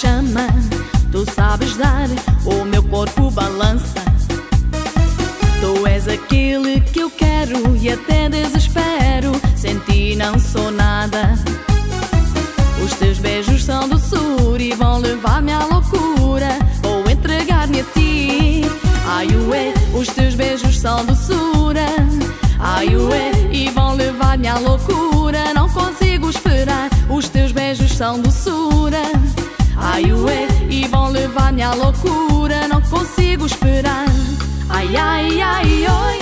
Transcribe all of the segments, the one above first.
chama. Tu sabes dar, o meu corpo balança. Tu és aquele que eu quero e até desespero. Sem ti não sou nada. Os teus beijos são doçura e vão levar-me à loucura. Vou entregar-me a ti. Ai, ué, os teus beijos são doçura. Ai, ué, e vão levar-me à loucura. Não consigo esperar. Os teus beijos são doçura. Ai, ué, e vão levar-me à loucura. Não consigo esperar. Ai, ai, ai, oi,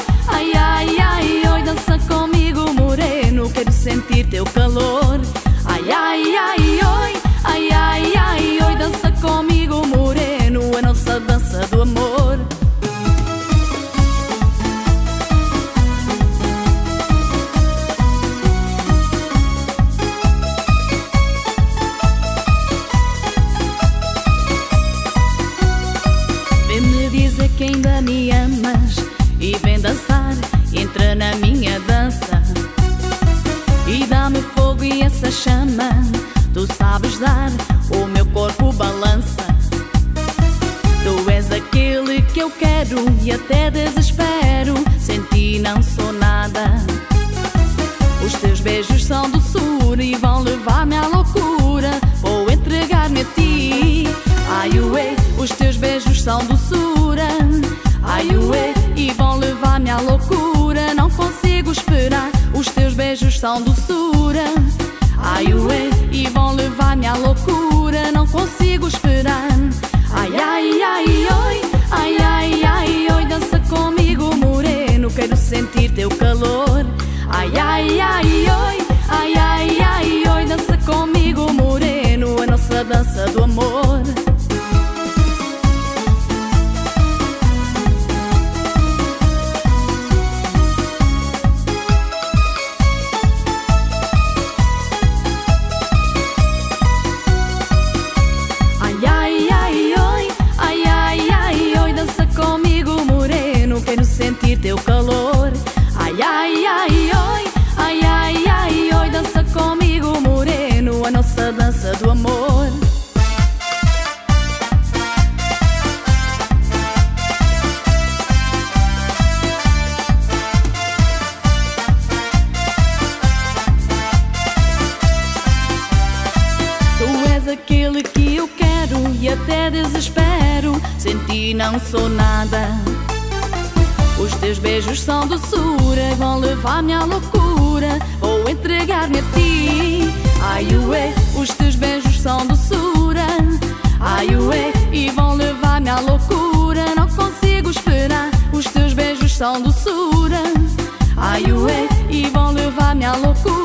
me amas e vem dançar, entra na minha dança e dá-me fogo e essa chama. Tu sabes dar, o meu corpo balança. Tu és aquele que eu quero e até desespero. Sem ti não sou nada. Os teus beijos são doçura e vão levar-me à loucura. São doçura. Ai, ué, e vão levar-me à loucura. Não consigo esperar. Ai, ai, ai, oi, ai, ai, ai, oi, dança comigo, moreno. Quero sentir teu calor. Ai, ai, ai, oi, ai, ai, ai, oi, dança comigo, moreno. A nossa dança do amor. Teu calor. Ai, ai, ai, oi, ai, ai, ai, oi, dança comigo, moreno, a nossa dança do amor. Tu és aquele que eu quero e até desespero. Sem ti não sou nada. Os teus beijos são doçura, vão levar-me à loucura. Vou entregar-me a ti. Ai, ué, os teus beijos são doçura. Ai, ué, e vão levar-me à loucura. Não consigo esperar. Os teus beijos são doçura. Ai, ué, e vão levar-me à loucura.